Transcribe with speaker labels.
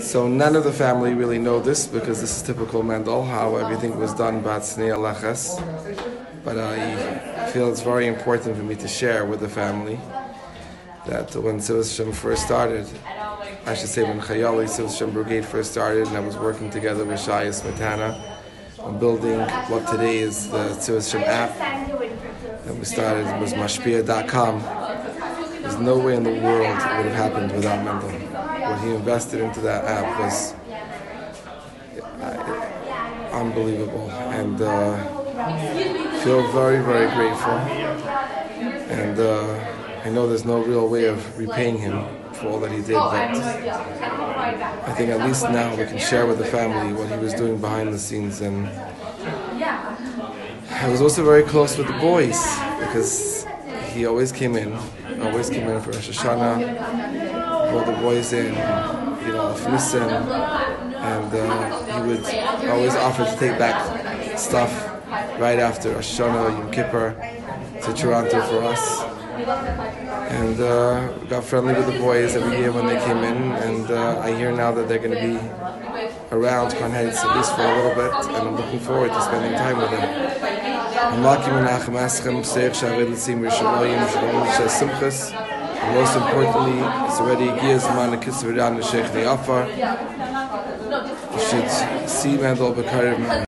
Speaker 1: So none of the family really know this because this is typical Mendel, how everything was done by Tzniya Leches. But uh, I feel it's very important for me to share with the family that when Tzivos Hashem first started, I should say when Chayali Hashem Brigade first started, and I was working together with Shaya Smetana on building what today is the Hashem app. And we started, was mashpia.com. There's no way in the world it would have happened without Mendel. What he invested into that app was uh, unbelievable. And uh, feel very, very grateful. And uh, I know there's no real way of repaying him for all that he did, but I think at least now we can share with the family what he was doing behind the scenes. And I was also very close with the boys because he always came in, always came in for Rosh Hashanah, the boys in, you know, Nissen, and uh, he would always offer to take back stuff right after Rosh Hashanah, Yom Kippur, to Toronto for us. And uh, got friendly with the boys every year when they came in, and uh, I hear now that they're going to be around Crown Heights at least for a little bit, and I'm looking forward to spending time with them. I'm lucky Menachem Aschem, Seich Shavid Litzim Rishalayim, Shalom Lisha Simchas, and most importantly, it's already Giyaz Man Akis Vidan Sheikh Ne'afar. You should see Mendel Bekarim